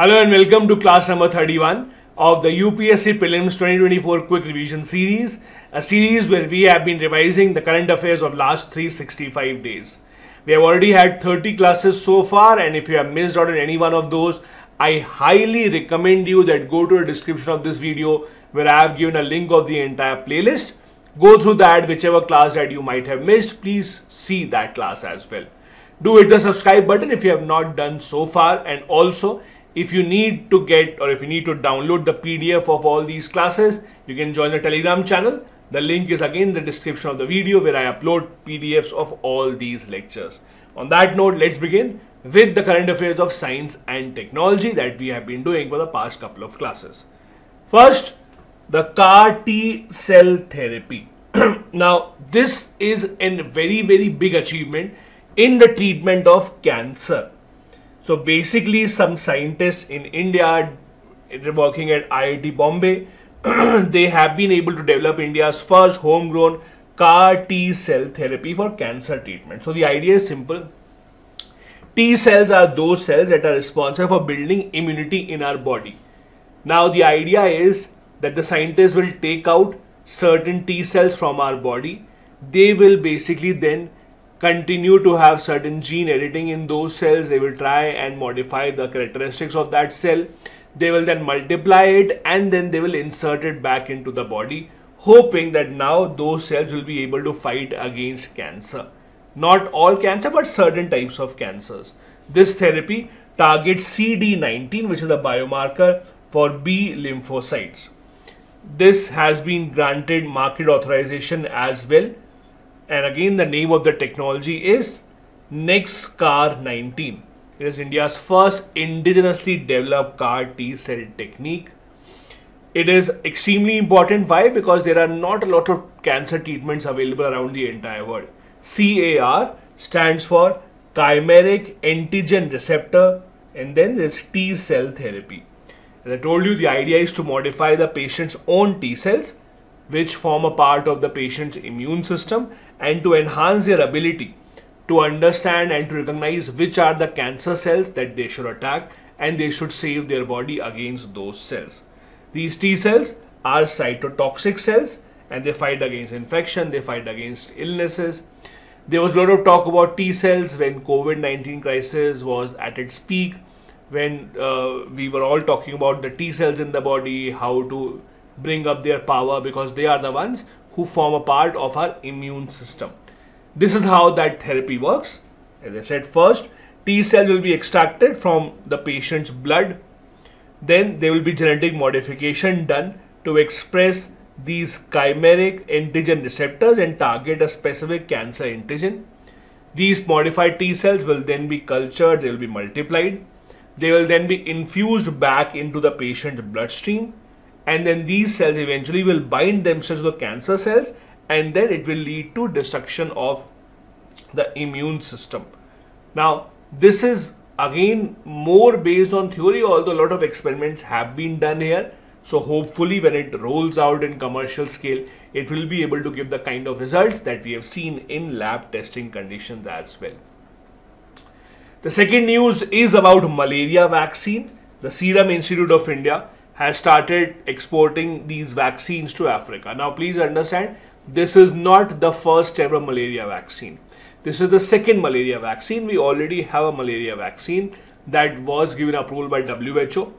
Hello and welcome to class number 31 of the UPSC Prelims 2024 Quick Revision Series, a series where we have been revising the current affairs of last 365 days. We have already had 30 classes so far and if you have missed out on any one of those, I highly recommend you that go to the description of this video where I have given a link of the entire playlist. Go through that whichever class that you might have missed, please see that class as well. Do hit the subscribe button if you have not done so far and also if you need to get or if you need to download the PDF of all these classes, you can join the Telegram channel. The link is again in the description of the video where I upload PDFs of all these lectures. On that note, let's begin with the current affairs of science and technology that we have been doing for the past couple of classes. First, the CAR T cell therapy. now, this is a very, very big achievement in the treatment of cancer. So basically some scientists in India working at IIT Bombay, they have been able to develop India's first homegrown CAR T cell therapy for cancer treatment. So the idea is simple. T cells are those cells that are responsible for building immunity in our body. Now the idea is that the scientists will take out certain T cells from our body. They will basically then continue to have certain gene editing in those cells. They will try and modify the characteristics of that cell. They will then multiply it and then they will insert it back into the body, hoping that now those cells will be able to fight against cancer. Not all cancer, but certain types of cancers. This therapy targets CD19, which is a biomarker for B lymphocytes. This has been granted market authorization as well and again the name of the technology is NexCAR 19. It is India's first indigenously developed CAR T cell technique. It is extremely important. Why? Because there are not a lot of cancer treatments available around the entire world. CAR stands for chimeric antigen receptor and then there's T cell therapy. As I told you, the idea is to modify the patient's own T cells which form a part of the patient's immune system and to enhance their ability to understand and to recognize which are the cancer cells that they should attack and they should save their body against those cells. These T cells are cytotoxic cells and they fight against infection, they fight against illnesses. There was a lot of talk about T cells when COVID-19 crisis was at its peak, when uh, we were all talking about the T cells in the body, how to bring up their power because they are the ones who form a part of our immune system. This is how that therapy works. As I said first, T cell will be extracted from the patient's blood. Then there will be genetic modification done to express these chimeric antigen receptors and target a specific cancer antigen. These modified T cells will then be cultured, they will be multiplied. They will then be infused back into the patient's bloodstream and then these cells eventually will bind themselves to the cancer cells and then it will lead to destruction of the immune system. Now this is again more based on theory although a lot of experiments have been done here. So hopefully when it rolls out in commercial scale it will be able to give the kind of results that we have seen in lab testing conditions as well. The second news is about malaria vaccine. The Serum Institute of India has started exporting these vaccines to Africa. Now, please understand, this is not the first ever malaria vaccine. This is the second malaria vaccine. We already have a malaria vaccine that was given approval by WHO.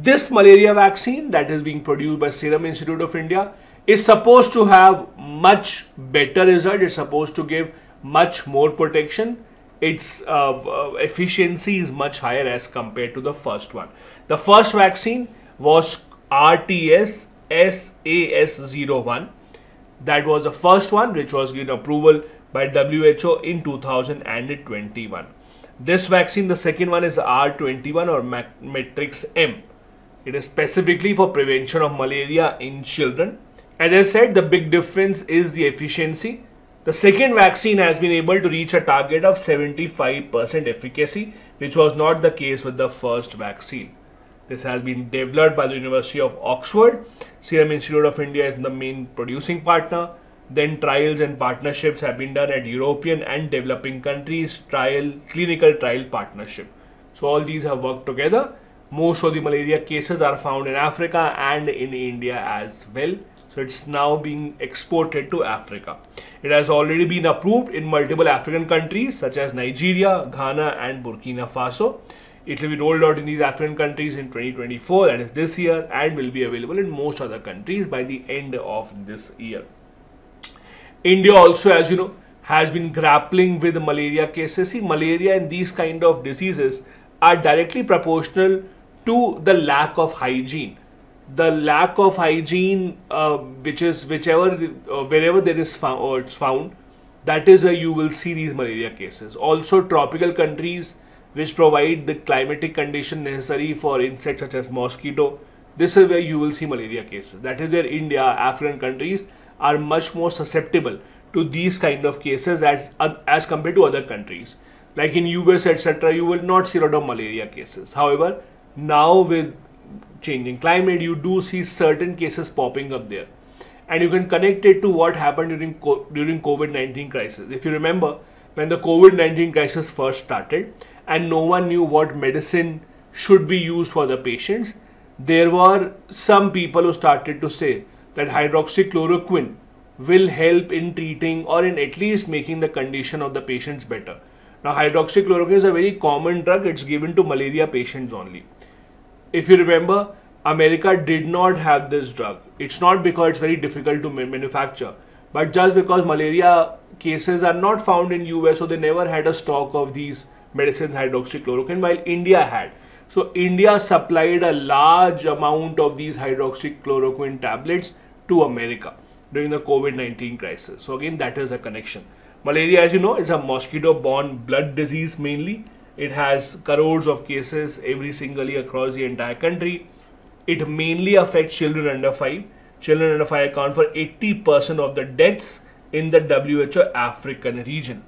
This malaria vaccine that is being produced by Serum Institute of India is supposed to have much better result. It's supposed to give much more protection. Its uh, uh, efficiency is much higher as compared to the first one. The first vaccine was RTS SAS01. That was the first one which was given approval by WHO in 2021. This vaccine, the second one is R21 or Matrix M. It is specifically for prevention of malaria in children. As I said, the big difference is the efficiency. The second vaccine has been able to reach a target of 75% efficacy, which was not the case with the first vaccine. This has been developed by the University of Oxford. Serum Institute of India is the main producing partner. Then trials and partnerships have been done at European and developing countries, trial, clinical trial partnership. So all these have worked together Most of the malaria cases are found in Africa and in India as well. So it's now being exported to Africa. It has already been approved in multiple African countries such as Nigeria, Ghana and Burkina Faso. It will be rolled out in these African countries in 2024, that is this year, and will be available in most other countries by the end of this year. India also, as you know, has been grappling with malaria cases. See, malaria and these kind of diseases are directly proportional to the lack of hygiene. The lack of hygiene, uh, which is whichever, uh, wherever there is found, or it's found, that is where you will see these malaria cases. Also, tropical countries which provide the climatic condition necessary for insects such as mosquito. This is where you will see malaria cases. That is where India, African countries are much more susceptible to these kind of cases as, as compared to other countries. Like in US, etc., you will not see a lot of malaria cases. However, now with changing climate, you do see certain cases popping up there. And you can connect it to what happened during, during COVID-19 crisis. If you remember, when the COVID-19 crisis first started, and no one knew what medicine should be used for the patients, there were some people who started to say that hydroxychloroquine will help in treating or in at least making the condition of the patients better. Now, hydroxychloroquine is a very common drug, it's given to malaria patients only. If you remember, America did not have this drug. It's not because it's very difficult to manufacture, but just because malaria cases are not found in US, so they never had a stock of these medicines hydroxychloroquine while India had. So India supplied a large amount of these hydroxychloroquine tablets to America during the COVID-19 crisis. So again, that is a connection. Malaria, as you know, is a mosquito-borne blood disease mainly. It has crores of cases every single year across the entire country. It mainly affects children under 5. Children under 5 account for 80% of the deaths in the WHO African region.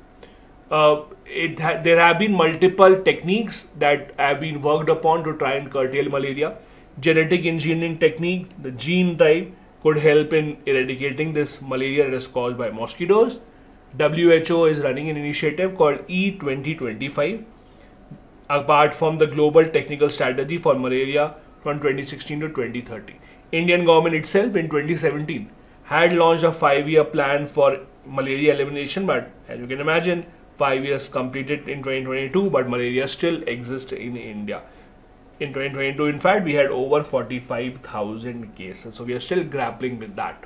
Uh, it ha there have been multiple techniques that have been worked upon to try and curtail malaria. Genetic engineering technique, the gene drive, could help in eradicating this malaria that is caused by mosquitoes. WHO is running an initiative called E2025 apart from the global technical strategy for malaria from 2016 to 2030. Indian government itself in 2017 had launched a five-year plan for malaria elimination but as you can imagine five years completed in 2022 but malaria still exists in India. In 2022 in fact we had over 45,000 cases so we are still grappling with that.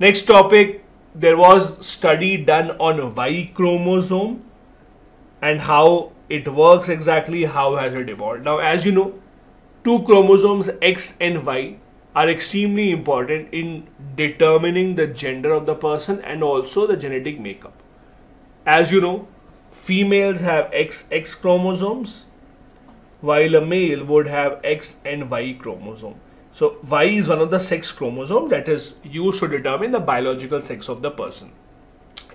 Next topic there was study done on Y chromosome and how it works exactly how has it evolved. Now as you know two chromosomes X and Y are extremely important in determining the gender of the person and also the genetic makeup. As you know, females have XX chromosomes, while a male would have X and Y chromosome. So Y is one of the sex chromosomes that is used to determine the biological sex of the person.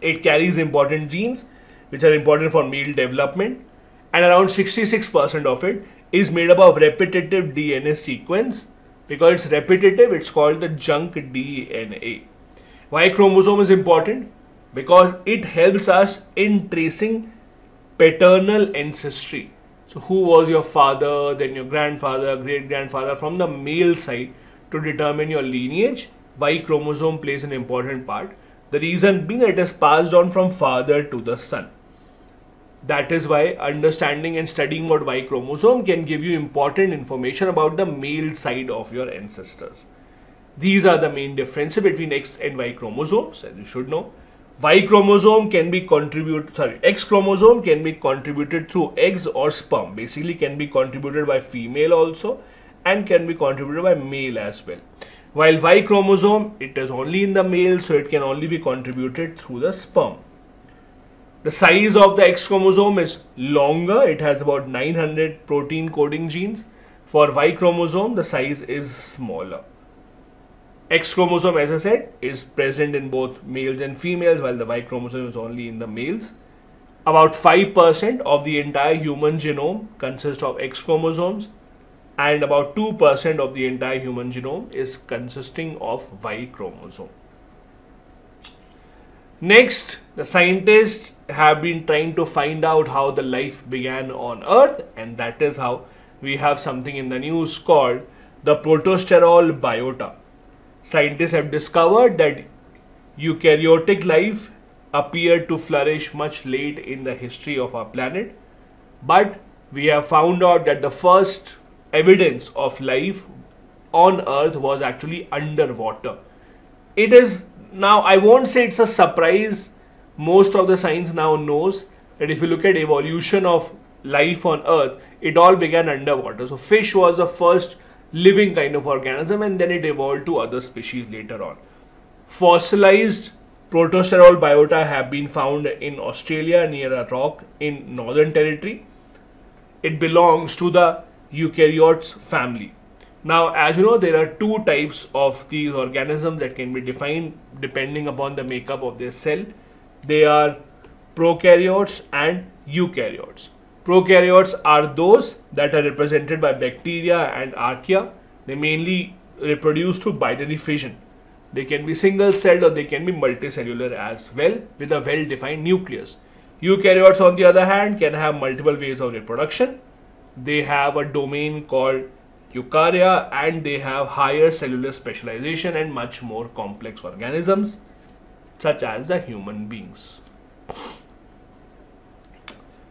It carries important genes which are important for male development and around 66% of it is made up of repetitive DNA sequence because it's repetitive it's called the junk DNA. Y chromosome is important because it helps us in tracing paternal ancestry. So who was your father, then your grandfather, great grandfather from the male side to determine your lineage. Y chromosome plays an important part. The reason being it is passed on from father to the son. That is why understanding and studying what Y chromosome can give you important information about the male side of your ancestors. These are the main differences between X and Y chromosomes as you should know. Y chromosome can be contributed, sorry, X chromosome can be contributed through eggs or sperm. Basically can be contributed by female also and can be contributed by male as well. While Y chromosome, it is only in the male, so it can only be contributed through the sperm. The size of the X chromosome is longer. It has about 900 protein coding genes. For Y chromosome, the size is smaller. X chromosome, as I said, is present in both males and females, while the Y chromosome is only in the males. About 5% of the entire human genome consists of X chromosomes, and about 2% of the entire human genome is consisting of Y chromosome. Next, the scientists have been trying to find out how the life began on Earth, and that is how we have something in the news called the protosterol biota. Scientists have discovered that eukaryotic life appeared to flourish much late in the history of our planet, but we have found out that the first evidence of life on Earth was actually underwater. It is now, I won't say it's a surprise, most of the science now knows that if you look at evolution of life on Earth, it all began underwater. So, fish was the first living kind of organism and then it evolved to other species later on. Fossilized protosterol biota have been found in Australia near a rock in Northern Territory. It belongs to the eukaryotes family. Now, as you know, there are two types of these organisms that can be defined depending upon the makeup of their cell. They are prokaryotes and eukaryotes. Prokaryotes are those that are represented by bacteria and archaea. They mainly reproduce through binary fission. They can be single celled or they can be multicellular as well with a well defined nucleus. Eukaryotes, on the other hand, can have multiple ways of reproduction. They have a domain called eukarya and they have higher cellular specialization and much more complex organisms such as the human beings.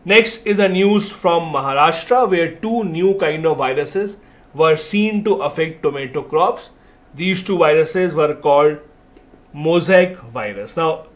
Next is the news from Maharashtra where two new kind of viruses were seen to affect tomato crops. These two viruses were called mosaic virus. Now,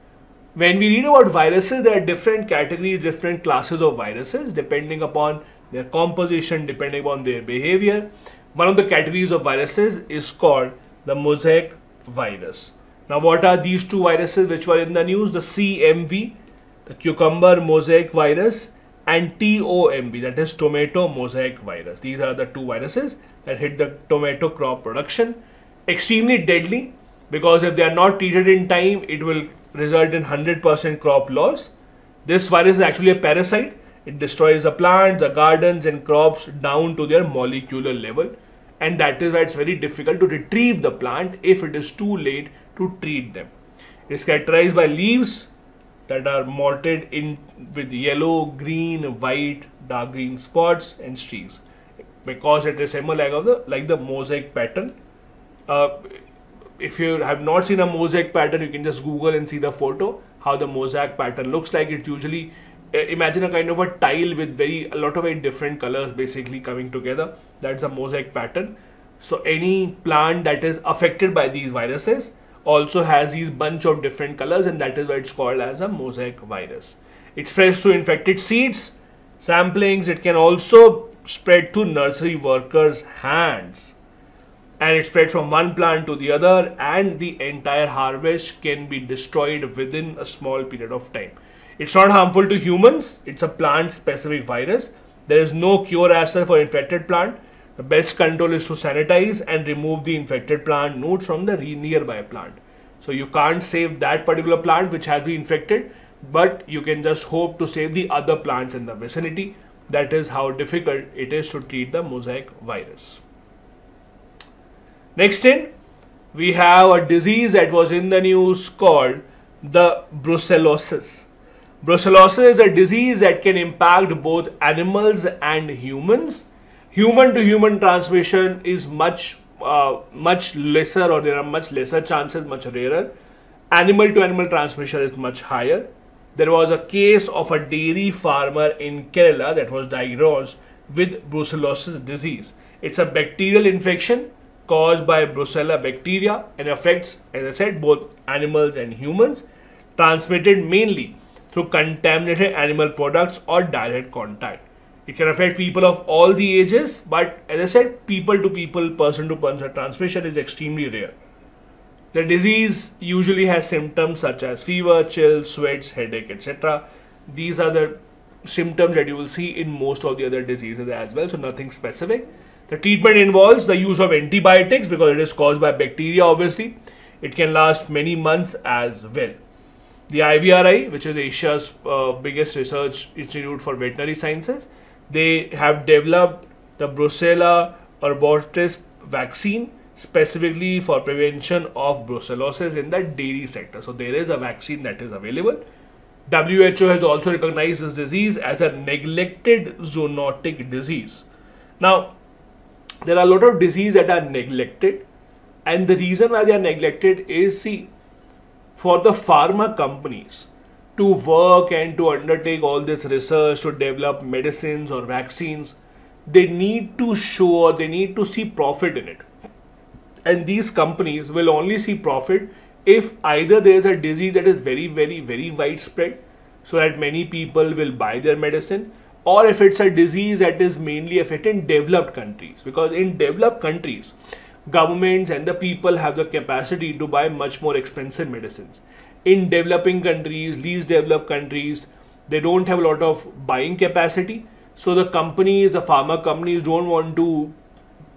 when we read about viruses, there are different categories, different classes of viruses depending upon their composition, depending upon their behavior. One of the categories of viruses is called the mosaic virus. Now, what are these two viruses which were in the news? The CMV, the cucumber mosaic virus, and TOMV, that is tomato mosaic virus. These are the two viruses that hit the tomato crop production. Extremely deadly because if they are not treated in time, it will result in 100% crop loss. This virus is actually a parasite. It destroys the plants, the gardens, and crops down to their molecular level. And that is why it's very difficult to retrieve the plant if it is too late to treat them. It's characterized by leaves that are mottled in with yellow, green, white, dark green spots and streaks because it resembles like the like the mosaic pattern. Uh, if you have not seen a mosaic pattern, you can just Google and see the photo how the mosaic pattern looks like. It usually uh, imagine a kind of a tile with very a lot of very different colors basically coming together. That's a mosaic pattern. So any plant that is affected by these viruses also has these bunch of different colors and that is why it's called as a mosaic virus. It spreads through infected seeds, samplings, it can also spread to nursery workers' hands and it spreads from one plant to the other and the entire harvest can be destroyed within a small period of time. It's not harmful to humans, it's a plant specific virus. There is no cure as for infected plant the best control is to sanitize and remove the infected plant nodes from the nearby plant. So you can't save that particular plant which has been infected, but you can just hope to save the other plants in the vicinity. That is how difficult it is to treat the mosaic virus. Next in, we have a disease that was in the news called the brucellosis. Brucellosis is a disease that can impact both animals and humans human to human transmission is much uh, much lesser or there are much lesser chances much rarer. Animal to animal transmission is much higher. There was a case of a dairy farmer in kerala that was diagnosed with brucellosis disease. It's a bacterial infection caused by brucella bacteria and affects as i said both animals and humans transmitted mainly through contaminated animal products or direct contact it can affect people of all the ages, but as I said, people to people, person to person transmission is extremely rare. The disease usually has symptoms such as fever, chills, sweats, headache, etc. These are the symptoms that you will see in most of the other diseases as well, so nothing specific. The treatment involves the use of antibiotics because it is caused by bacteria, obviously. It can last many months as well. The IVRI, which is Asia's uh, biggest research institute for veterinary sciences, they have developed the Brucella abortus vaccine specifically for prevention of brucellosis in the dairy sector. So there is a vaccine that is available. WHO has also recognized this disease as a neglected zoonotic disease. Now, there are a lot of diseases that are neglected, and the reason why they are neglected is see, for the pharma companies to work and to undertake all this research to develop medicines or vaccines, they need to show or they need to see profit in it. And these companies will only see profit if either there is a disease that is very, very, very widespread, so that many people will buy their medicine, or if it's a disease that is mainly affecting developed countries. Because in developed countries, governments and the people have the capacity to buy much more expensive medicines in developing countries, least developed countries, they don't have a lot of buying capacity. So the companies, the pharma companies don't want to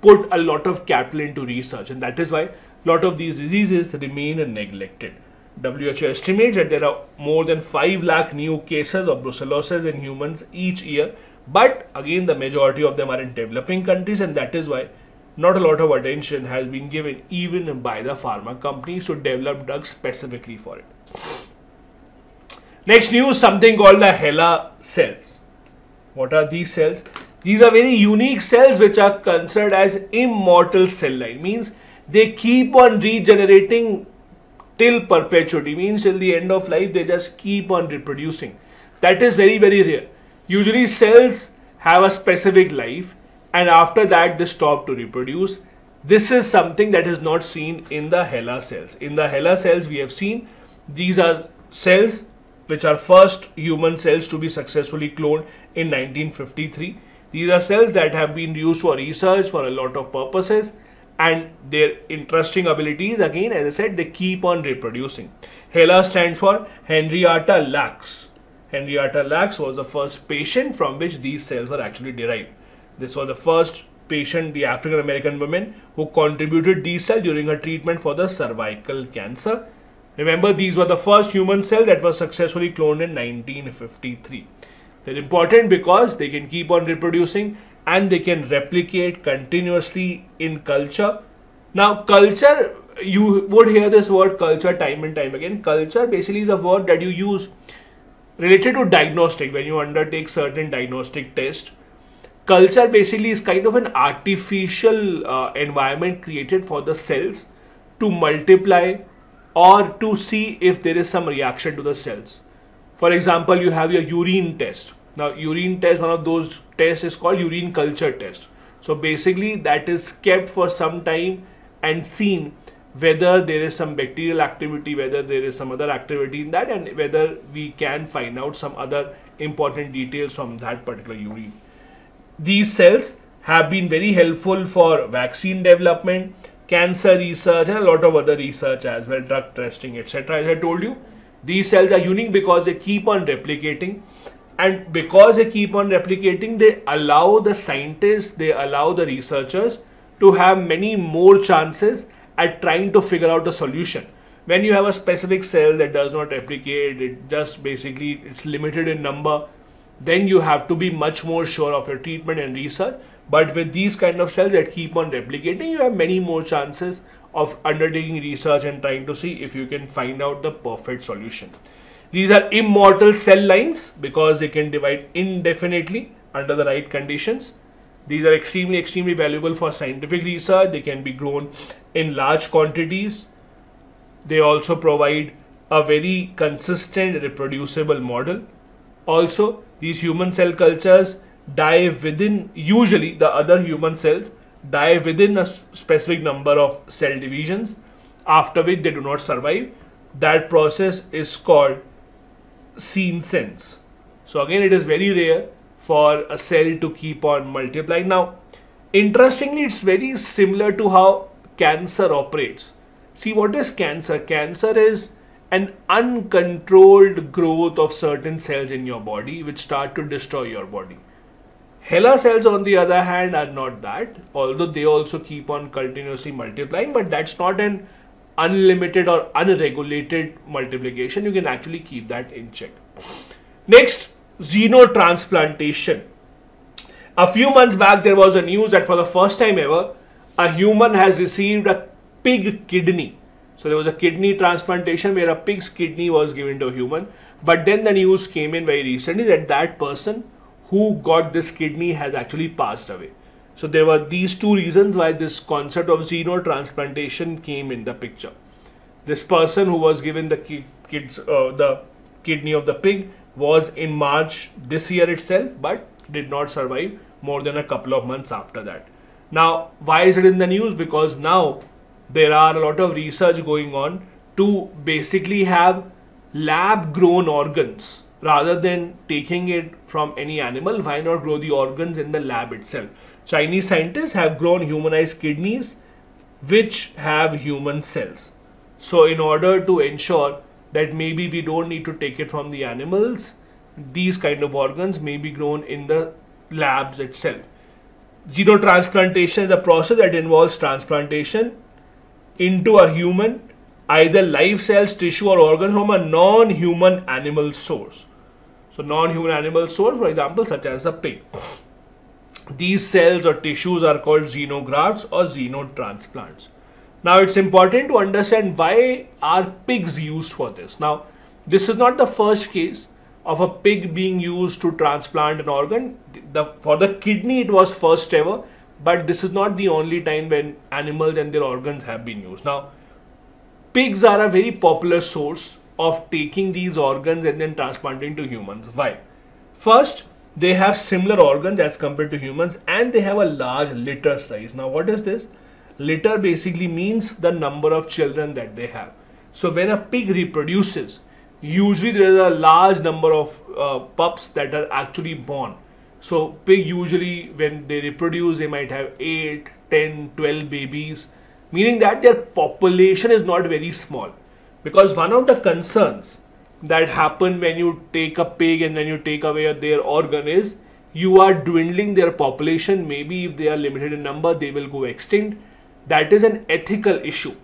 put a lot of capital into research. And that is why a lot of these diseases remain neglected. WHO estimates that there are more than 5 lakh new cases of brucellosis in humans each year. But again, the majority of them are in developing countries and that is why not a lot of attention has been given even by the pharma companies to develop drugs specifically for it. Next news, something called the HeLa cells. What are these cells? These are very unique cells which are considered as immortal cell line. Means they keep on regenerating till perpetuity. Means till the end of life they just keep on reproducing. That is very very rare. Usually cells have a specific life and after that they stop to reproduce. This is something that is not seen in the HeLa cells. In the HeLa cells we have seen these are cells which are first human cells to be successfully cloned in 1953. These are cells that have been used for research for a lot of purposes and their interesting abilities again as I said they keep on reproducing. HeLa stands for Henrietta Lacks. Henrietta Lacks was the first patient from which these cells were actually derived. This was the first patient, the African American woman who contributed these cells during her treatment for the cervical cancer Remember, these were the first human cell that was successfully cloned in 1953. They're important because they can keep on reproducing and they can replicate continuously in culture. Now, culture, you would hear this word culture time and time again. Culture basically is a word that you use related to diagnostic when you undertake certain diagnostic tests. Culture basically is kind of an artificial uh, environment created for the cells to multiply or to see if there is some reaction to the cells. For example, you have your urine test. Now, urine test, one of those tests is called urine culture test. So basically that is kept for some time and seen whether there is some bacterial activity, whether there is some other activity in that and whether we can find out some other important details from that particular urine. These cells have been very helpful for vaccine development cancer research and a lot of other research as well, drug testing, etc. As I told you, these cells are unique because they keep on replicating and because they keep on replicating, they allow the scientists, they allow the researchers to have many more chances at trying to figure out a solution. When you have a specific cell that does not replicate, it just basically it's limited in number, then you have to be much more sure of your treatment and research but with these kind of cells that keep on replicating, you have many more chances of undertaking research and trying to see if you can find out the perfect solution. These are immortal cell lines because they can divide indefinitely under the right conditions. These are extremely, extremely valuable for scientific research. They can be grown in large quantities. They also provide a very consistent reproducible model. Also, these human cell cultures die within, usually the other human cells die within a specific number of cell divisions after which they do not survive. That process is called senescence. So again, it is very rare for a cell to keep on multiplying. Now, interestingly, it's very similar to how cancer operates. See, what is cancer? Cancer is an uncontrolled growth of certain cells in your body which start to destroy your body. HeLa cells on the other hand are not that, although they also keep on continuously multiplying, but that's not an unlimited or unregulated multiplication. You can actually keep that in check. Next, xenotransplantation. A few months back, there was a news that for the first time ever, a human has received a pig kidney. So there was a kidney transplantation where a pig's kidney was given to a human. But then the news came in very recently that that person who got this kidney has actually passed away. So there were these two reasons why this concept of xenotransplantation came in the picture. This person who was given the ki kids uh, the kidney of the pig was in March this year itself, but did not survive more than a couple of months after that. Now, why is it in the news? Because now there are a lot of research going on to basically have lab grown organs rather than taking it from any animal. Why not grow the organs in the lab itself? Chinese scientists have grown humanized kidneys which have human cells. So, in order to ensure that maybe we don't need to take it from the animals, these kind of organs may be grown in the labs itself. Xenotransplantation is a process that involves transplantation into a human, either live cells, tissue or organs from a non-human animal source. So non-human animal source, for example, such as a pig. These cells or tissues are called xenografts or xenotransplants. Now it's important to understand why are pigs used for this. Now this is not the first case of a pig being used to transplant an organ. The, for the kidney, it was first ever, but this is not the only time when animals and their organs have been used. Now, pigs are a very popular source of taking these organs and then transplanting to humans. Why? First, they have similar organs as compared to humans and they have a large litter size. Now, what is this? Litter basically means the number of children that they have. So, when a pig reproduces, usually there is a large number of uh, pups that are actually born so pig usually when they reproduce they might have 8 10 12 babies meaning that their population is not very small because one of the concerns that happen when you take a pig and then you take away their organ is you are dwindling their population maybe if they are limited in number they will go extinct that is an ethical issue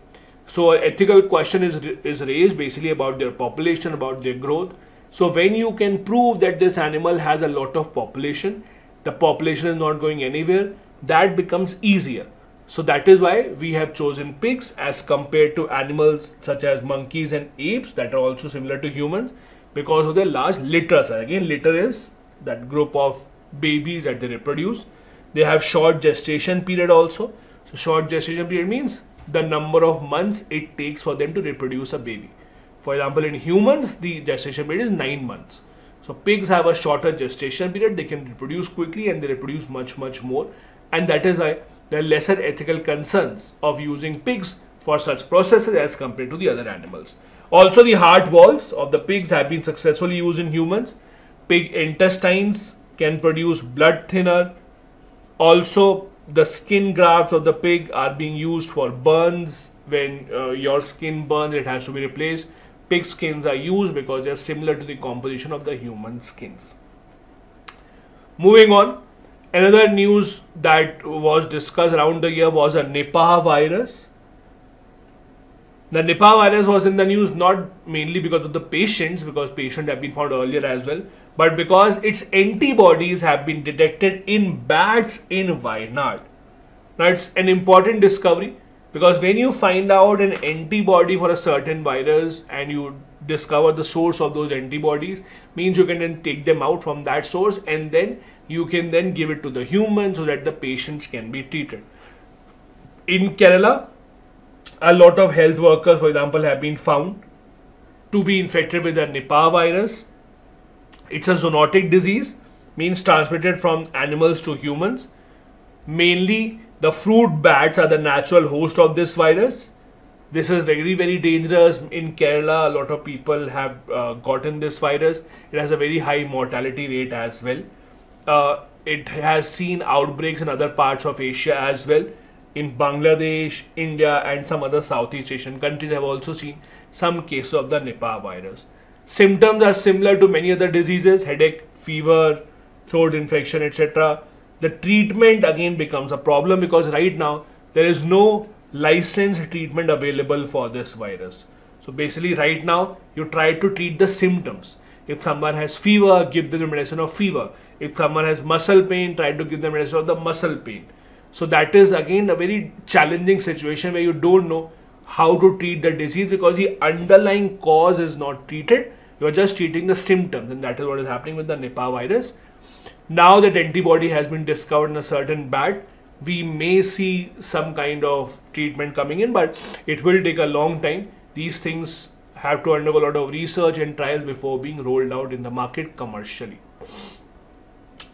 so an ethical question is, is raised basically about their population, about their growth. So when you can prove that this animal has a lot of population, the population is not going anywhere, that becomes easier. So that is why we have chosen pigs as compared to animals such as monkeys and apes that are also similar to humans because of their large litter size. Again, litter is that group of babies that they reproduce. They have short gestation period also. So short gestation period means the number of months it takes for them to reproduce a baby. For example, in humans, the gestation period is 9 months. So pigs have a shorter gestation period, they can reproduce quickly and they reproduce much, much more. And that is why are lesser ethical concerns of using pigs for such processes as compared to the other animals. Also, the heart walls of the pigs have been successfully used in humans. Pig intestines can produce blood thinner. Also, the skin grafts of the pig are being used for burns when uh, your skin burns it has to be replaced pig skins are used because they are similar to the composition of the human skins moving on another news that was discussed around the year was a nipah virus the nipah virus was in the news not mainly because of the patients because patients have been found earlier as well but because its antibodies have been detected in bats in Wayanad. Now it's an important discovery because when you find out an antibody for a certain virus and you discover the source of those antibodies means you can then take them out from that source and then you can then give it to the human so that the patients can be treated. In Kerala, a lot of health workers, for example, have been found to be infected with the Nipah virus it's a zoonotic disease, means transmitted from animals to humans. Mainly, the fruit bats are the natural host of this virus. This is very, very dangerous. In Kerala, a lot of people have uh, gotten this virus. It has a very high mortality rate as well. Uh, it has seen outbreaks in other parts of Asia as well. In Bangladesh, India, and some other Southeast Asian countries have also seen some cases of the Nipah virus. Symptoms are similar to many other diseases, headache, fever, throat infection, etc. The treatment again becomes a problem because right now there is no licensed treatment available for this virus. So basically right now you try to treat the symptoms. If someone has fever, give them the medicine of fever. If someone has muscle pain, try to give them medicine of the muscle pain. So that is again a very challenging situation where you don't know how to treat the disease because the underlying cause is not treated. You are just treating the symptoms, and that is what is happening with the Nipah virus. Now that antibody has been discovered in a certain bat, we may see some kind of treatment coming in, but it will take a long time. These things have to undergo a lot of research and trials before being rolled out in the market commercially.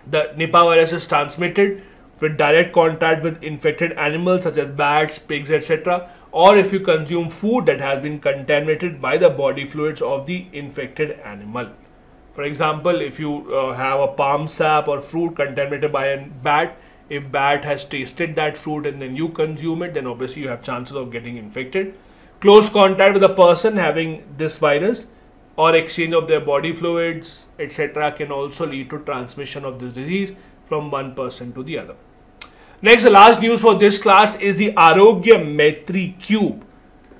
The Nipah virus is transmitted with direct contact with infected animals such as bats, pigs, etc. Or if you consume food that has been contaminated by the body fluids of the infected animal. For example, if you uh, have a palm sap or fruit contaminated by a bat, if bat has tasted that fruit and then you consume it, then obviously you have chances of getting infected. Close contact with a person having this virus or exchange of their body fluids, etc. can also lead to transmission of this disease from one person to the other. Next, the last news for this class is the Arogya Maitri Cube.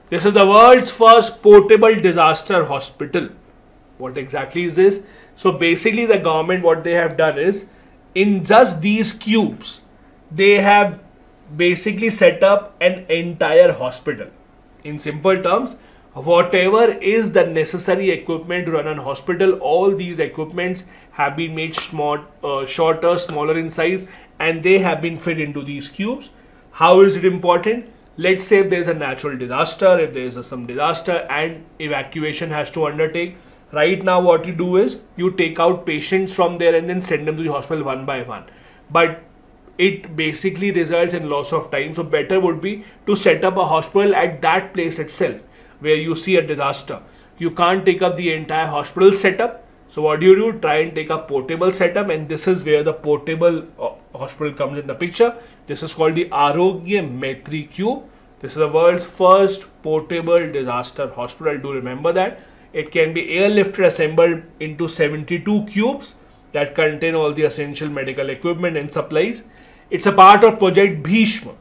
This is the world's first portable disaster hospital. What exactly is this? So basically the government what they have done is in just these cubes they have basically set up an entire hospital. In simple terms, whatever is the necessary equipment to run a hospital, all these equipments have been made small, uh, shorter, smaller in size and they have been fit into these cubes. How is it important? Let's say if there's a natural disaster, if there's a, some disaster and evacuation has to undertake, right now what you do is you take out patients from there and then send them to the hospital one by one. But it basically results in loss of time. So better would be to set up a hospital at that place itself where you see a disaster. You can't take up the entire hospital setup. So what do you do? Try and take a portable setup and this is where the portable uh, hospital comes in the picture. This is called the Arogya Maitri Cube. This is the world's first portable disaster hospital. Do remember that. It can be airlifted assembled into 72 cubes that contain all the essential medical equipment and supplies. It's a part of Project Bhishma.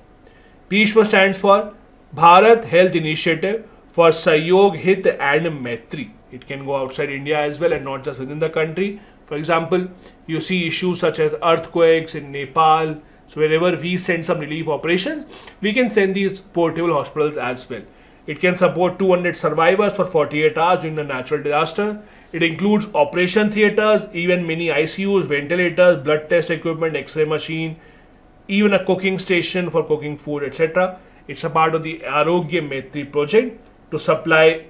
Bhishma stands for Bharat Health Initiative for Sahyog Hit and Maitri. It can go outside India as well and not just within the country. For example, you see issues such as earthquakes in Nepal. So wherever we send some relief operations, we can send these portable hospitals as well. It can support 200 survivors for 48 hours during a natural disaster. It includes operation theaters, even mini ICUs, ventilators, blood test equipment, X-ray machine, even a cooking station for cooking food, etc. It's a part of the Arogya Maitri project to supply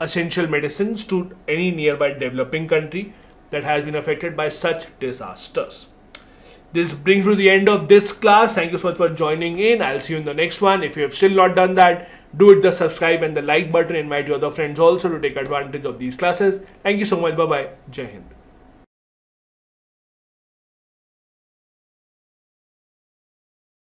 essential medicines to any nearby developing country that has been affected by such disasters. This brings me to the end of this class. Thank you so much for joining in. I'll see you in the next one. If you have still not done that, do it the subscribe and the like button. Invite your other friends also to take advantage of these classes. Thank you so much. Bye bye. Jai Hind.